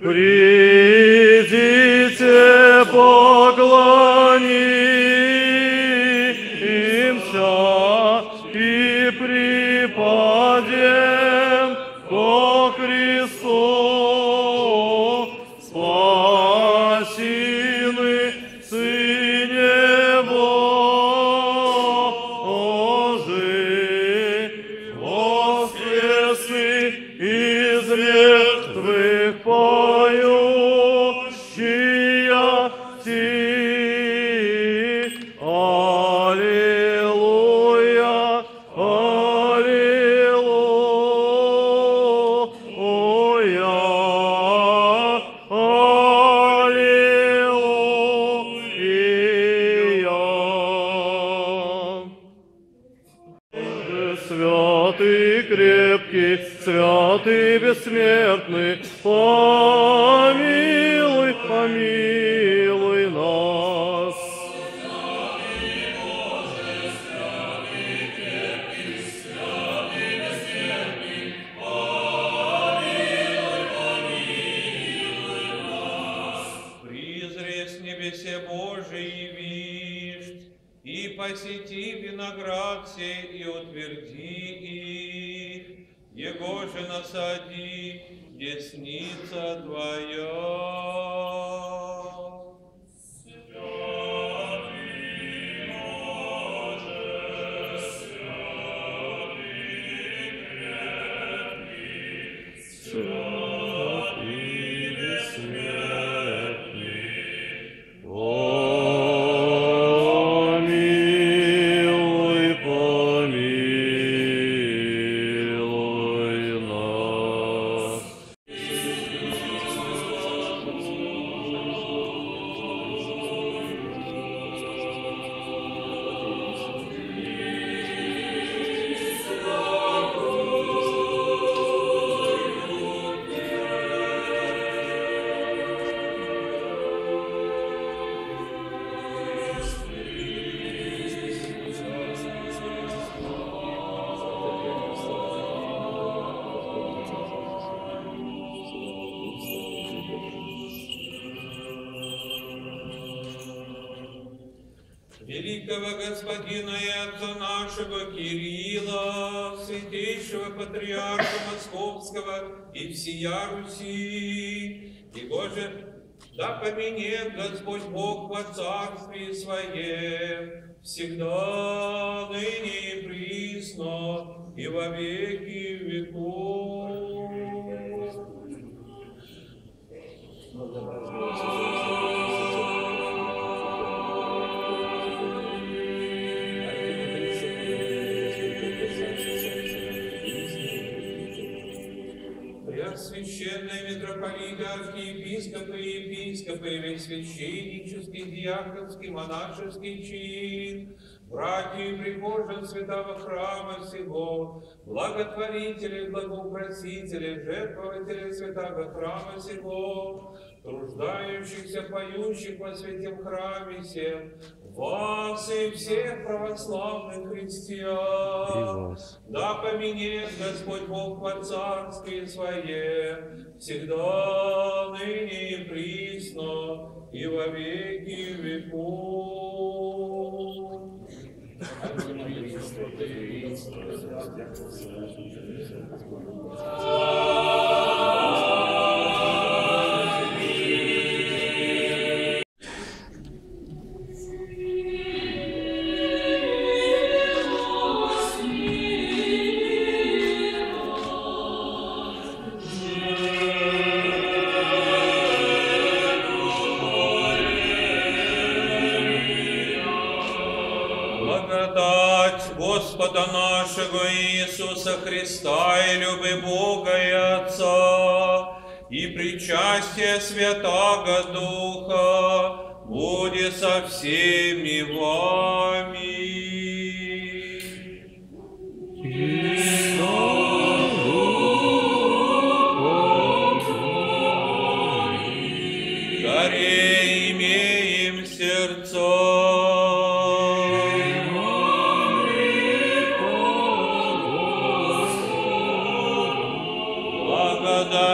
Hare Святый крепкий, святый бессмертный, помилуй во Царстве Своем, всегда, ныне и присно, и во веки веков. Преосвященные митрополиты, архиепископы и епископы, весь священнический, диаконский, монашеский чин, братья и прихожан святого храма сего, благотворители, благоупросители, жертвователи святого храма сего, труждающихся, поющих во святем храме всем, вас и всех православных христиан. Да поменет Господь Бог во Царстве Свое, всегда, ныне и присно, и во веки веков. Благодать Cristo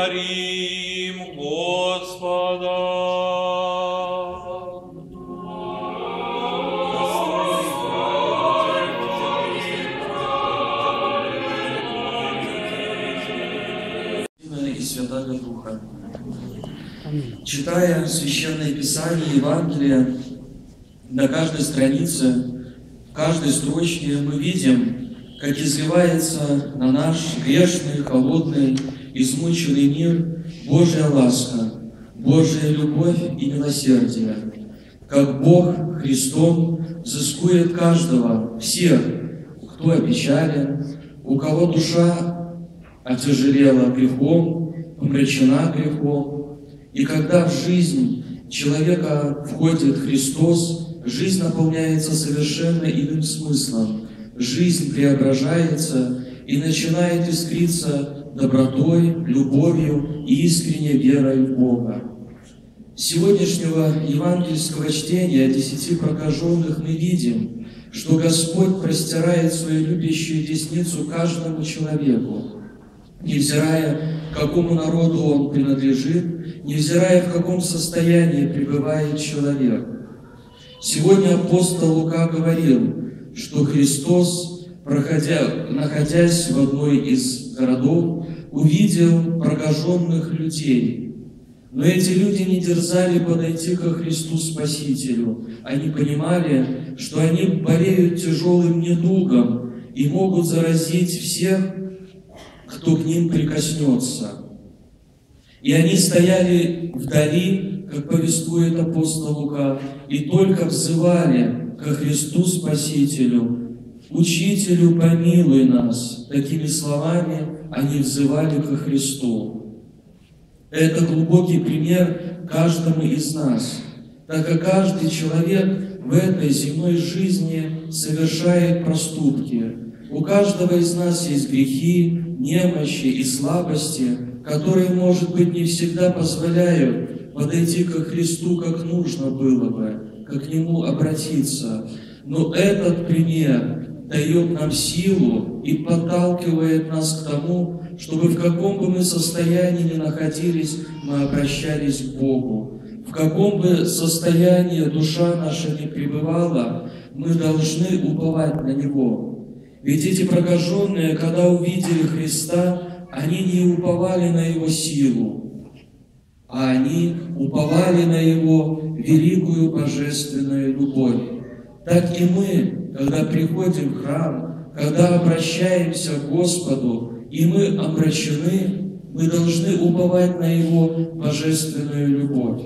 благодарим Господа. И Святаго Духа. Читая Священное Писание, Евангелие, на каждой странице, в каждой строчке мы видим, как изливается на наш грешный, холодный, измученный мир Божья ласка, Божья любовь и милосердие, как Бог Христом взыскует каждого, всех, кто опечален, у кого душа отяжелела грехом, помрачена грехом, и когда в жизнь человека входит Христос, жизнь наполняется совершенно иным смыслом, жизнь преображается и начинает искриться добротой, любовью и искренней верой в Бога. Сегодняшнего евангельского чтения о десяти прокаженных мы видим, что Господь простирает свою любящую десницу каждому человеку, невзирая, к какому народу он принадлежит, невзирая, в каком состоянии пребывает человек. Сегодня апостол Лука говорил, что Христос, проходя, находясь в одной из городов, увидел прокаженных людей. Но эти люди не дерзали подойти ко Христу Спасителю. Они понимали, что они болеют тяжелым недугом и могут заразить всех, кто к ним прикоснется. И они стояли вдали, как повествует апостол Лука, и только взывали ко Христу Спасителю, «Учителю, помилуй нас!» Такими словами они взывали ко Христу. Это глубокий пример каждому из нас, так как каждый человек в этой земной жизни совершает проступки. У каждого из нас есть грехи, немощи и слабости, которые, может быть, не всегда позволяют подойти к Христу, как нужно было бы, как к Нему обратиться. Но этот пример дает нам силу и подталкивает нас к тому, чтобы в каком бы мы состоянии ни находились, мы обращались к Богу. В каком бы состоянии душа наша не пребывала, мы должны уповать на Него. Ведь эти прокаженные, когда увидели Христа, они не уповали на Его силу, а они уповали на Его великую божественную любовь. Так и мы, когда приходим в храм, когда обращаемся к Господу, и мы обращены, мы должны уповать на Его божественную любовь.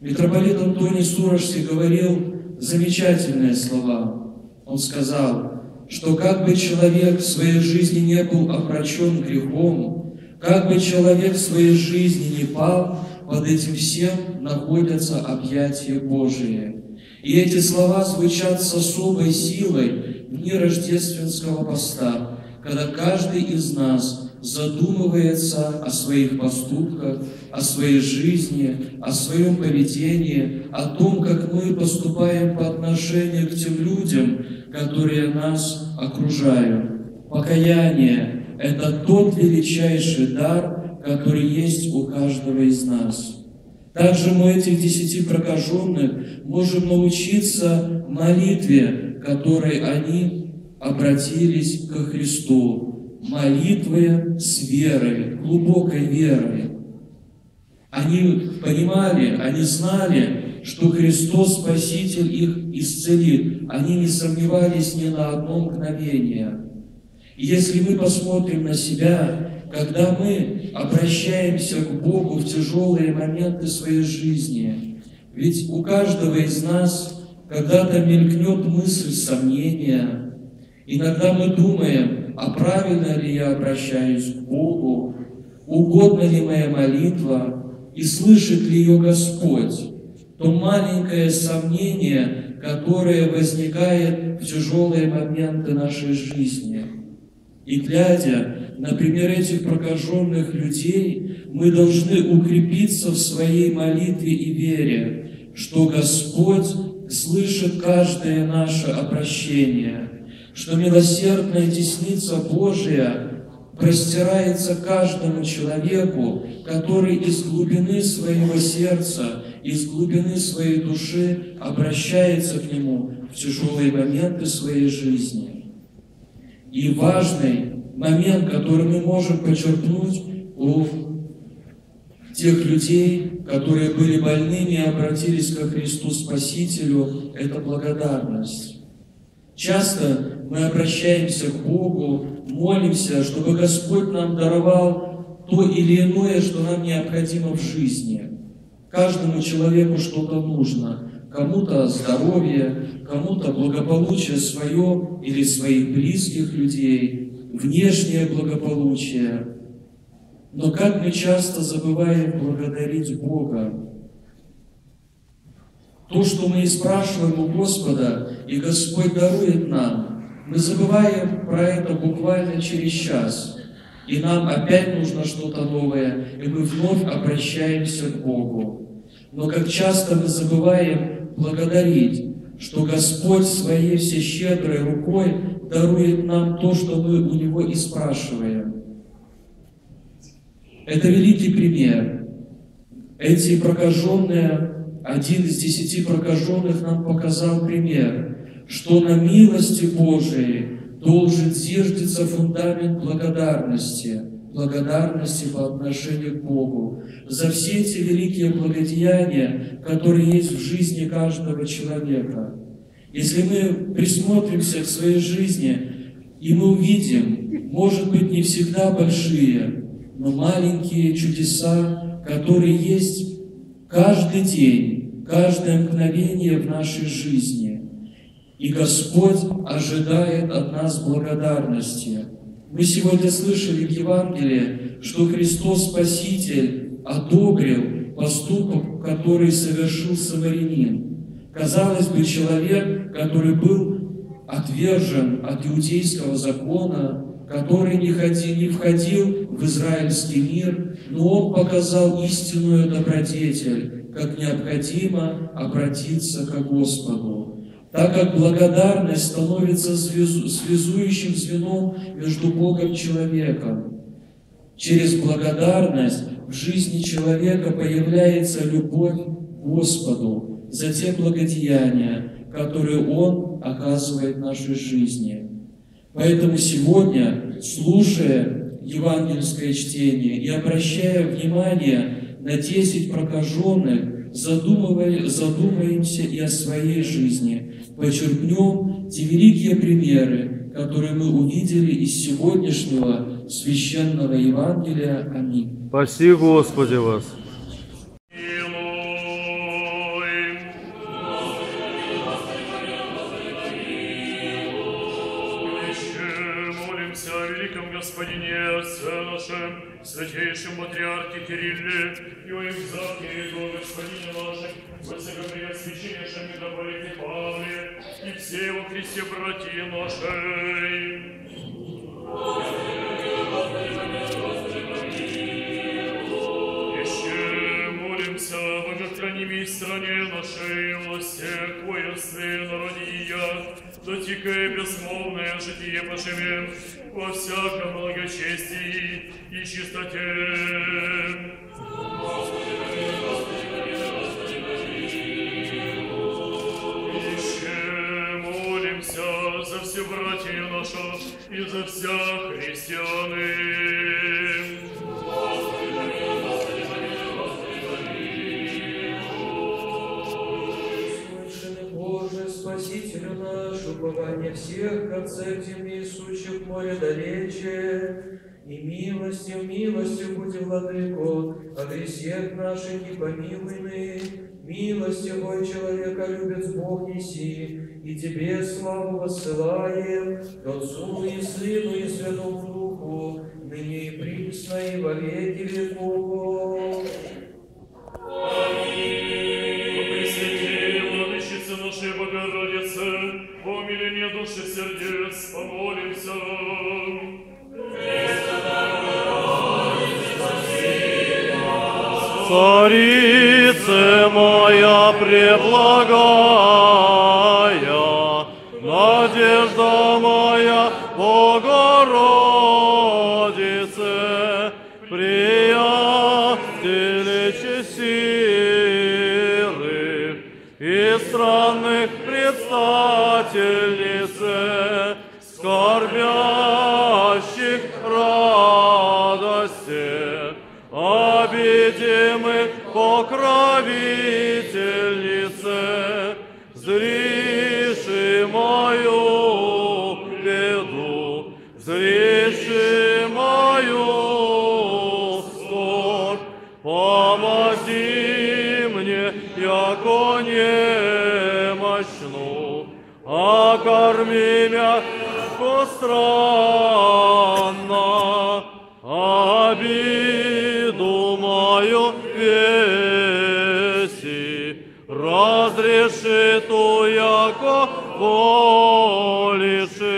Митрополит Антоний Сурожский говорил замечательные слова. Он сказал, что как бы человек в своей жизни не был омрачен грехом, как бы человек в своей жизни не пал, под этим всем находятся объятия Божие. И эти слова звучат с особой силой в дни рождественского поста, когда каждый из нас задумывается о своих поступках, о своей жизни, о своем поведении, о том, как мы поступаем по отношению к тем людям, которые нас окружают. Покаяние – это тот величайший дар, который есть у каждого из нас. Также мы этих десяти прокаженных можем научиться молитве, которой они обратились ко Христу. Молитвы с верой, глубокой верой. Они понимали, они знали, что Христос Спаситель их исцелит. Они не сомневались ни на одно мгновение. Если мы посмотрим на себя, когда мы обращаемся к Богу в тяжелые моменты своей жизни, ведь у каждого из нас когда-то мелькнет мысль сомнения. Иногда мы думаем, а правильно ли я обращаюсь к Богу, угодна ли моя молитва, и слышит ли ее Господь то маленькое сомнение, которое возникает в тяжелые моменты нашей жизни. И глядя на пример этих прокаженных людей, мы должны укрепиться в своей молитве и вере, что Господь слышит каждое наше обращение, что милосердная десница Божия простирается каждому человеку, который из глубины своего сердца из глубины своей души обращается к Нему в тяжелые моменты своей жизни. И важный момент, который мы можем подчеркнуть у тех людей, которые были больными и обратились ко Христу Спасителю, это благодарность. Часто мы обращаемся к Богу, молимся, чтобы Господь нам даровал то или иное, что нам необходимо в жизни. Каждому человеку что-то нужно. Кому-то здоровье, кому-то благополучие свое или своих близких людей, внешнее благополучие. Но как мы часто забываем благодарить Бога. То, что мы и спрашиваем у Господа, и Господь дарует нам, мы забываем про это буквально через час. И нам опять нужно что-то новое, и мы вновь обращаемся к Богу. Но как часто мы забываем благодарить, что Господь своей всещедрой рукой дарует нам то, что мы у Него и спрашиваем. Это великий пример. Эти прокаженные, один из десяти прокаженных нам показал пример, что на милости Божией должен зиждется фундамент благодарности, благодарности по отношению к Богу за все эти великие благодеяния, которые есть в жизни каждого человека. Если мы присмотримся к своей жизни, и мы увидим, может быть, не всегда большие, но маленькие чудеса, которые есть каждый день, каждое мгновение в нашей жизни. И Господь ожидает от нас благодарности. Мы сегодня слышали в Евангелии, что Христос Спаситель одобрил поступок, который совершил самарянин. Казалось бы, человек, который был отвержен от иудейского закона, который не, ходи, не входил в израильский мир, но он показал истинную добродетель, как необходимо обратиться к Господу, так как благодарность становится связующим звеном между Богом и человеком. Через благодарность в жизни человека появляется любовь к Господу за те благодеяния, которые Он оказывает в нашей жизни. Поэтому сегодня, слушая евангельское чтение и обращая внимание на 10 прокаженных, задумаемся и о своей жизни, почерпнем те великие примеры, которые мы увидели из сегодняшнего священного Евангелия. Аминь. Спаси Господи вас. Христе братья нашей. Еще молимся о богохранимой стране нашей, власти воинстве, народе ее, дотикая безмолвное житие поживем во всяком благочестии и чистоте. Еще все братья наши и за вся христианы. Слышаны, Боже, Спасителю наш, упование всех концев земли, сущих море далече, и милостью, милостью будь владыко, о грехах наших не помилуйны, милостью Бой человека любит Бог неси, и Тебе славу воссылаем, к Отцу и Сыну и Святому Духу, ныне и присно и во веки веков. О Владычице нашей Богородице, о милении души сердец, помолимся. Странных предстательнице, странно, обиду мою веси, разреши ту, яко волиши,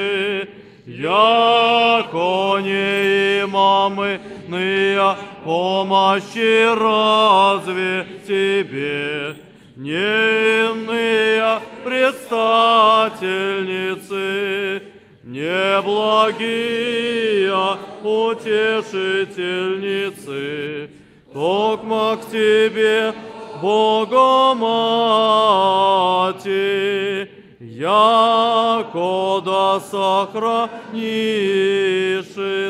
яко не имамы ныя помощи разве тебе, не иные предстательницы, неблагие утешительницы, токмо к тебе, Богомати, яко да сохраниши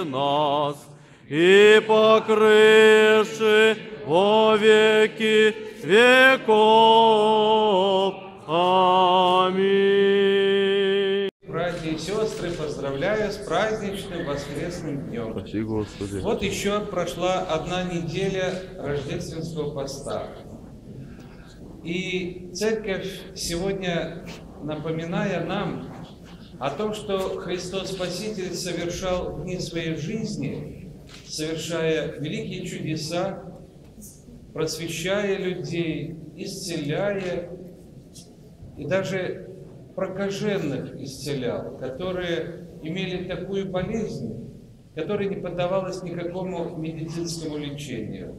нас и покрыши во веки веков. Сестры, поздравляю с праздничным воскресным днем. Спаси Господи. Вот еще прошла одна неделя рождественского поста. И церковь сегодня, напоминая нам о том, что Христос Спаситель совершал в дни своей жизни, совершая великие чудеса, просвещая людей, исцеляя, и даже прокаженных исцелял, которые имели такую болезнь, которая не поддавалась никакому медицинскому лечению.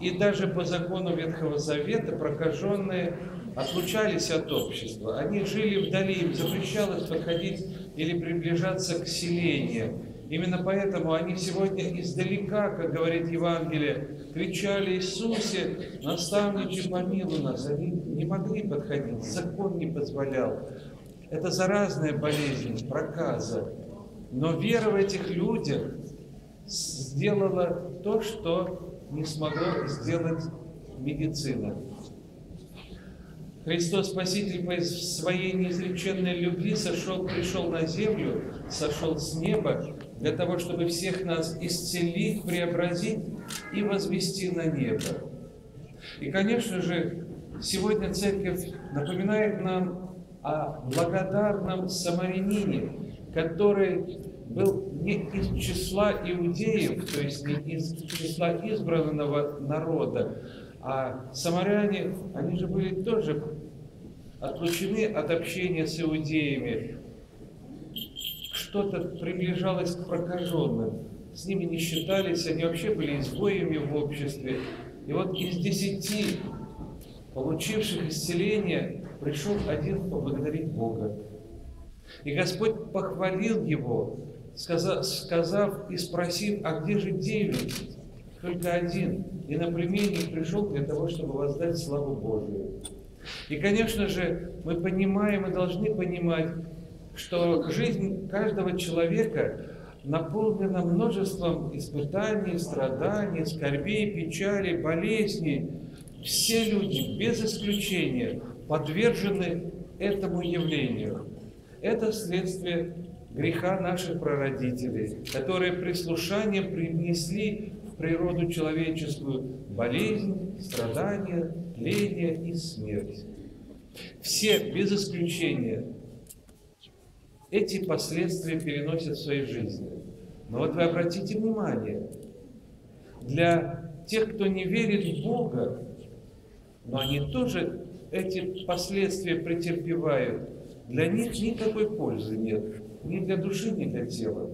И даже по закону Ветхого Завета прокаженные отлучались от общества. Они жили вдали, им запрещалось подходить или приближаться к селению. Именно поэтому они сегодня издалека, как говорит Евангелие, кричали Иисусе, наставниче, помилуй нас. Они не могли подходить, закон не позволял. Это заразная болезнь, проказа. Но вера в этих людях сделала то, что не смогла сделать медицина. Христос Спаситель по своей неизреченной любви сошел, пришел на землю, сошел с неба для того, чтобы всех нас исцелить, преобразить и возвести на небо. И, конечно же, сегодня Церковь напоминает нам о благодарном самарянине, который был не из числа иудеев, то есть не из числа избранного народа, а самаряне, они же были тоже отлучены от общения с иудеями. Что-то приближалось к прокаженным. С ними не считались, они вообще были изгоями в обществе. И вот из десяти получивших исцеление пришел один поблагодарить Бога. И Господь похвалил его, сказав, сказав и спросив, а где же девять? Только один. И на племенник пришел для того, чтобы воздать славу Божию. И, конечно же, мы понимаем и должны понимать, что жизнь каждого человека наполнена множеством испытаний, страданий, скорбей, печалей, болезней. Все люди, без исключения, подвержены этому явлению. Это следствие греха наших прародителей, которые прислушанием принесли в природу человеческую болезнь, страдания, тление и смерть. Все, без исключения, эти последствия переносят в своей жизни. Но вот вы обратите внимание, для тех, кто не верит в Бога, но они тоже эти последствия претерпевают, для них никакой пользы нет, ни для души, ни для тела.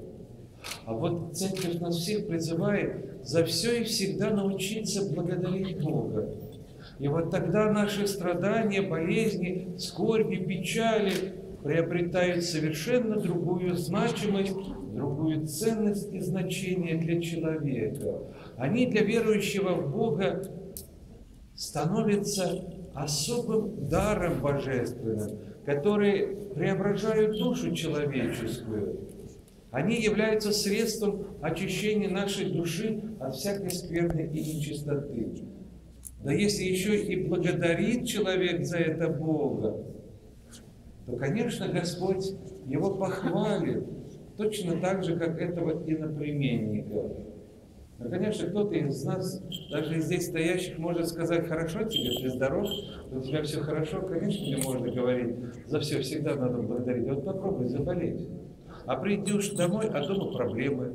А вот Церковь нас всех призывает за все и всегда научиться благодарить Бога. И вот тогда наши страдания, болезни, скорби, печали приобретают совершенно другую значимость, другую ценность и значение для человека. Они для верующего в Бога становятся особым даром божественным, который преображают душу человеческую. Они являются средством очищения нашей души от всякой скверны и нечистоты. Да если еще и благодарит человек за это Бога, то, конечно, Господь его похвалит точно так же, как этого иноплеменника. Ну, конечно, кто-то из нас, даже из здесь стоящих, может сказать, хорошо тебе, ты здоров, у тебя все хорошо, конечно, мне можно говорить, за все всегда надо благодарить. Вот попробуй заболеть. А придешь домой, а дома проблемы.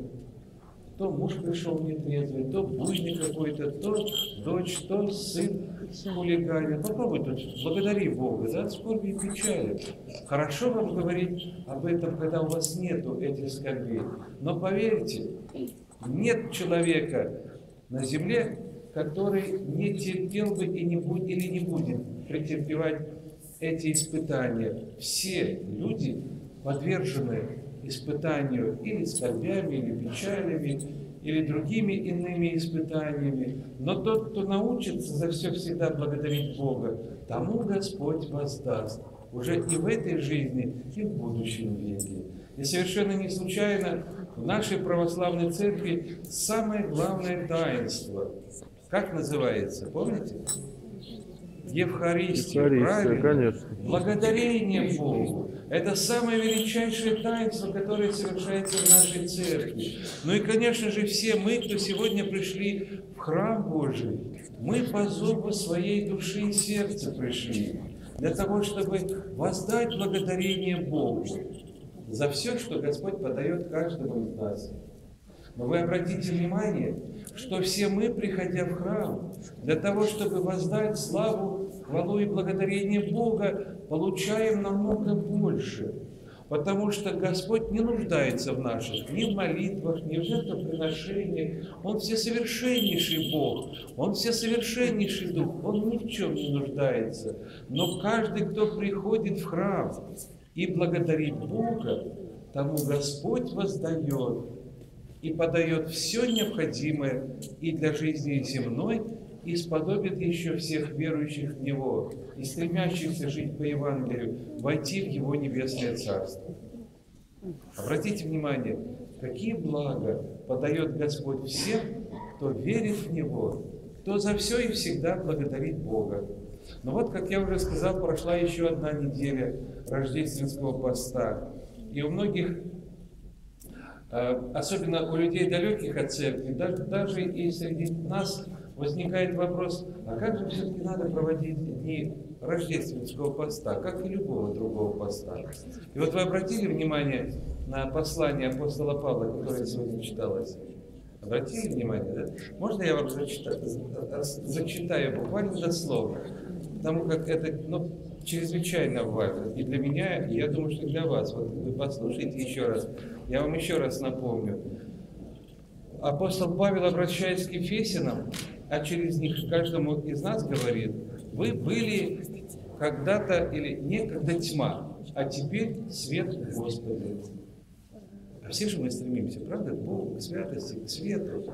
То муж пришел нетрезвый, то буйный какой-то, то дочь, то сын хулиганит. Попробуй тут, благодари Бога, да, от скорби и печали. Хорошо вам говорить об этом, когда у вас нету этих скорбей. Но поверьте, нет человека на земле, который не терпел бы и не будет, или не будет претерпевать эти испытания. Все люди подвержены испытанию или скорбями, или печалями, или другими иными испытаниями. Но тот, кто научится за все всегда благодарить Бога, тому Господь воздаст уже и в этой жизни, и в будущем веке. И совершенно не случайно в нашей православной церкви самое главное таинство. Как называется? Помните? Евхаристия, Евхаристия, правильно? конечно. Благодарение Богу. Это самое величайшее таинство, которое совершается в нашей церкви. Ну и, конечно же, все мы, кто сегодня пришли в храм Божий, мы по зову своей души и сердца пришли, для того, чтобы воздать благодарение Богу за все, что Господь подает каждому из нас. Но вы обратите внимание, что все мы, приходя в храм, для того, чтобы воздать славу, хвалу и благодарение Бога, получаем намного больше. Потому что Господь не нуждается в наших ни в молитвах, ни в жертвоприношениях. Он всесовершеннейший Бог, Он всесовершеннейший Дух, Он ни в чем не нуждается. Но каждый, кто приходит в храм и благодарит Бога, тому Господь воздает и подает все необходимое и для жизни земной, и сподобит еще всех верующих в Него и стремящихся жить по Евангелию, войти в Его небесное Царство. Обратите внимание, какие блага подает Господь всем, кто верит в Него, кто за все и всегда благодарит Бога. Но вот, как я уже сказал, прошла еще одна неделя рождественского поста. И у многих Э, особенно у людей далеких от церкви, даже, даже и среди нас возникает вопрос, а как же все-таки надо проводить дни рождественского поста, как и любого другого поста. И вот вы обратили внимание на послание апостола Павла, которое сегодня читалось? Обратили внимание, да? Можно я вам зачитаю, зачитаю буквально дословно? Потому как это ну, чрезвычайно важно и для меня, и я думаю, что для вас. Вот вы послушайте еще раз. Я вам еще раз напомню. Апостол Павел, обращаясь к Ефесинам, а через них каждому из нас говорит, вы были когда-то или некогда тьма, а теперь свет Господа. А все же мы стремимся, правда, к Богу, к святости, к свету.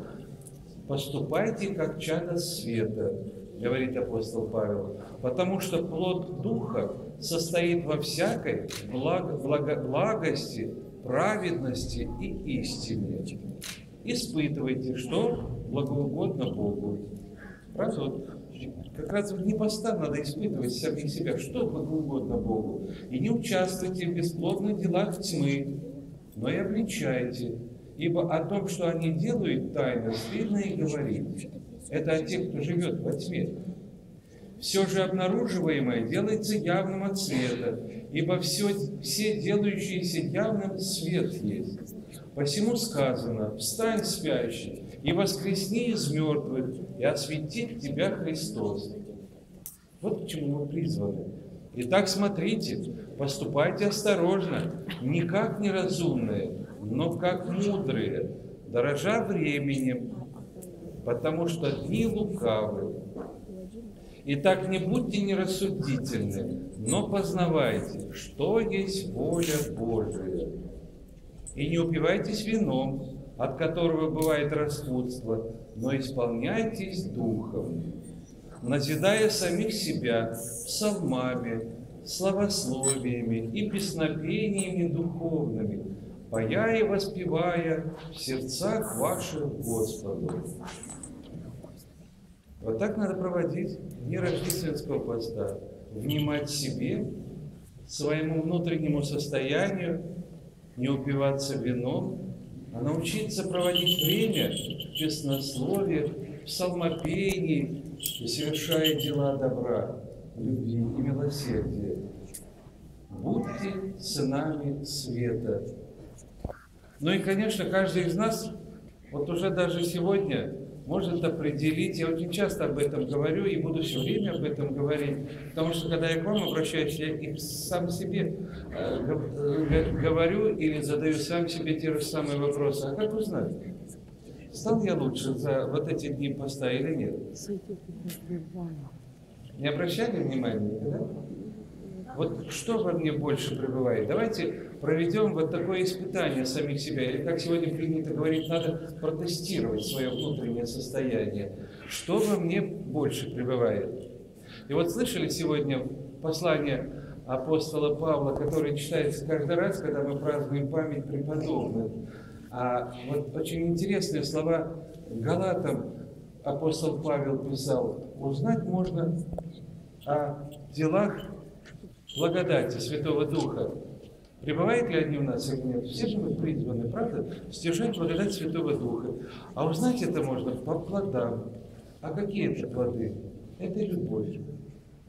Поступайте как чадо света, говорит апостол Павел, потому что плод Духа состоит во всякой благо, благо, благости, праведности и истине. Испытывайте, что благоугодно Богу. Правда? Вот, как раз в дни поста надо испытывать самих себя, что благоугодно Богу. И не участвуйте в бесплодных делах тьмы, но и обличайте, ибо о том, что они делают тайно, стыдно и говорить. Это о тех, кто живет во тьме. Все же обнаруживаемое делается явным от света, ибо все, все делающиеся явным свет есть. Посему сказано, встань спящий, и воскресни из мертвых, и осветит тебя Христос. Вот к чему мы призваны. Итак, смотрите, поступайте осторожно, не как неразумные, но как мудрые, дорожа временем, потому что дни лукавы. Итак, не будьте нерассудительны, но познавайте, что есть воля Божия. И не упивайтесь вином, от которого бывает распутство, но исполняйтесь духом, назидая самих себя псалмами, славословиями и песнопениями духовными, поя и воспевая в сердцах ваших Господу. Вот так надо проводить дни рождественского поста. Внимать себе, своему внутреннему состоянию не упиваться вином, а научиться проводить время в честнословии, в псалмопении и совершая дела добра, любви и милосердия. Будьте сынами света. Ну и, конечно, каждый из нас, вот уже даже сегодня, может определить, я очень часто об этом говорю и буду все время об этом говорить, потому что когда я к вам обращаюсь, я и сам себе э, э, говорю или задаю сам себе те же самые вопросы. А как узнать, стал я лучше за вот эти дни поста или нет? Не обращали внимания никогда? Вот что во мне больше пребывает? Давайте проведем вот такое испытание самих себя. Или, как сегодня принято говорить, надо протестировать свое внутреннее состояние. Что во мне больше пребывает? И вот слышали сегодня послание апостола Павла, которое читается каждый раз, когда мы празднуем память преподобных. А вот очень интересные слова Галатам апостол Павел писал. Узнать можно о делах благодати Святого Духа. Пребывает ли они у нас или нет? Все же мы призваны, правда, стяжать благодать Святого Духа. А узнать это можно по плодам. А какие это плоды? Это любовь,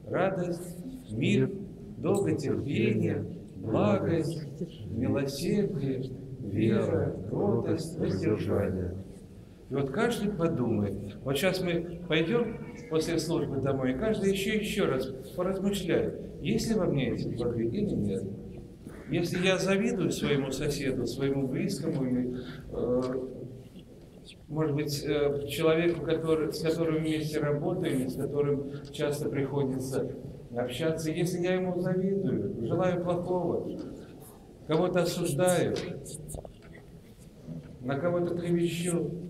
радость, мир, долготерпение, благость, милосердие, вера, кротость, воздержание. И вот каждый подумает. Вот сейчас мы пойдем после службы домой, и каждый еще еще раз поразмышляет, есть ли во мне эти плоды или нет. Если я завидую своему соседу, своему близкому, или, э, может быть, э, человеку, который, с которым вместе работаем, с которым часто приходится общаться, если я ему завидую, желаю плохого, кого-то осуждаю, на кого-то клевещу,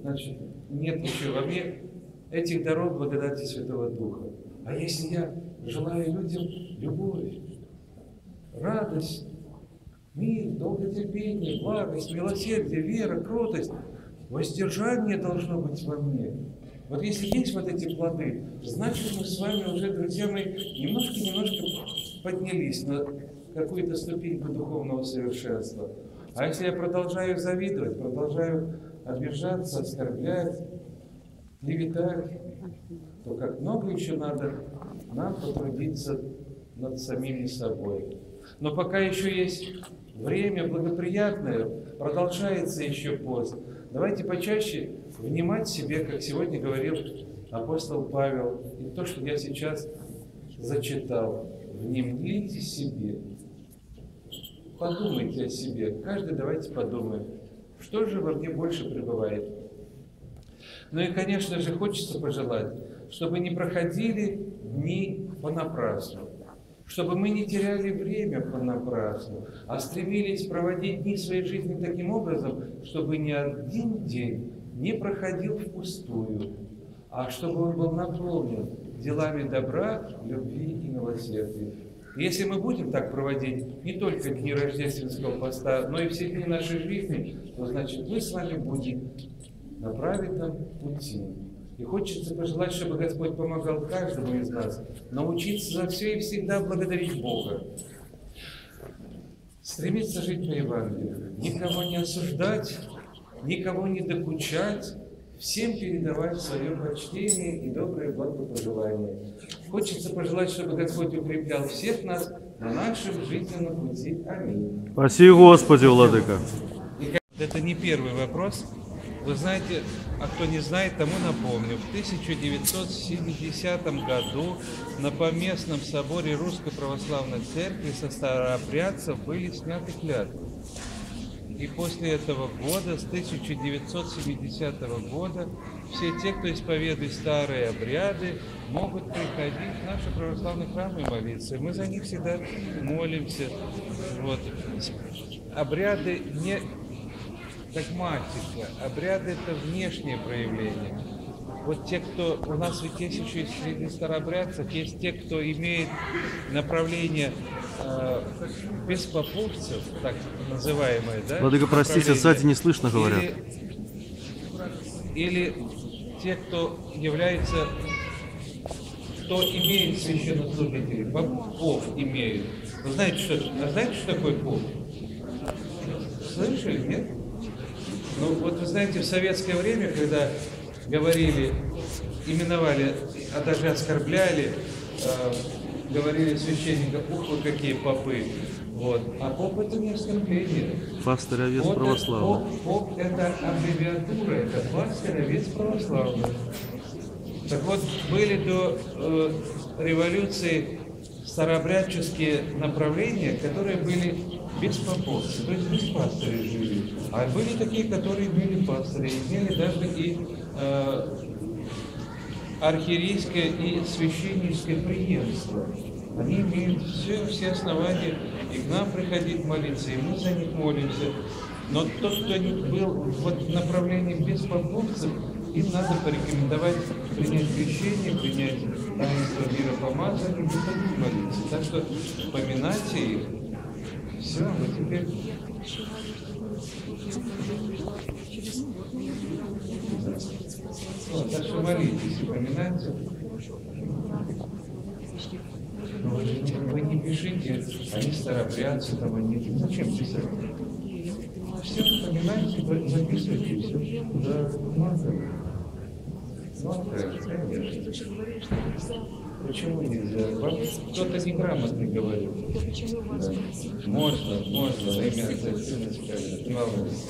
значит, нет еще во мне этих даров благодати Святого Духа. А если я желаю людям любовь, радость, мир, долготерпение, благость, милосердие, вера, кротость, воздержание должно быть во мне. Вот если есть вот эти плоды, значит мы с вами уже, друзья мои, немножко-немножко поднялись на какую-то ступеньку духовного совершенства. А если я продолжаю завидовать, продолжаю обижаться, оскорблять, клеветать, то как много еще надо нам потрудиться над самими собой. Но пока еще есть время благоприятное, продолжается еще пост. Давайте почаще внимать себе, как сегодня говорил апостол Павел, и то, что я сейчас зачитал. Внемлите себе. Подумайте о себе. Каждый давайте подумаем, что же во мне больше пребывает. Ну и, конечно же, хочется пожелать, чтобы не проходили дни понапрасну, чтобы мы не теряли время понапрасну, а стремились проводить дни своей жизни таким образом, чтобы ни один день не проходил впустую, а чтобы он был наполнен делами добра, любви и милосердия. Если мы будем так проводить не только дни рождественского поста, но и все дни нашей жизни, то значит мы с вами будем на праведном пути. И хочется пожелать, чтобы Господь помогал каждому из нас научиться за все и всегда благодарить Бога. Стремиться жить по Евангелию, никого не осуждать, никого не докучать, всем передавать свое почтение и добрые благопожелания. Хочется пожелать, чтобы Господь укреплял всех нас на нашем жизненном пути. Аминь. Спаси Господи, Владыка. Это не первый вопрос. Вы знаете, а кто не знает, тому напомню. В 1970 году на Поместном соборе Русской Православной Церкви со старообрядцев были сняты клятвы. И после этого года, с 1970 года, все те, кто исповедует старые обряды, могут приходить в наши православные храмы и молиться. Мы за них всегда молимся. Вот. Обряды не догматика. Обряды – это внешнее проявление. Вот те, кто... У нас ведь есть еще и среди старообрядцев, есть те, кто имеет направление э, беспоповцев, так называемое, да? Владыка, простите, сзади не слышно, говорят. Или, или те, кто является, кто имеет священнослужителей, попов имеют. Вы знаете, что, а знаете, что такое поп? Слышали, нет? Ну, вот вы знаете, в советское время, когда говорили, именовали, а даже оскорбляли, э, говорили священников, ух вы какие попы. Вот. А поп это не оскорбление. Пастырь овец Поп-. Поп, поп это аббревиатура, это пастырь овец православных. Так вот, были до э, революции старообрядческие направления, которые были без попов, то есть без пастырей жили. А были такие, которые имели пастырей, имели даже и э, архиерейское и священническое преемство. Они имеют все, все основания и к нам приходить молиться, и мы за них молимся. Но тот, кто был в направлении без поповцев, им надо порекомендовать принять крещение, принять таинство миропомазания и выходить молиться. Так что поминайте их. Все, мы теперь Вот, так что молитесь и поминайте. Но не- вы не пишите, они старообрядцы, там они. Зачем писать? Все поминайте, вы записывайте, все. Да, надо. Почему нельзя? Вам кто-то неграмотный говорил. Да. Можно, можно, имя. Не волнуйтесь.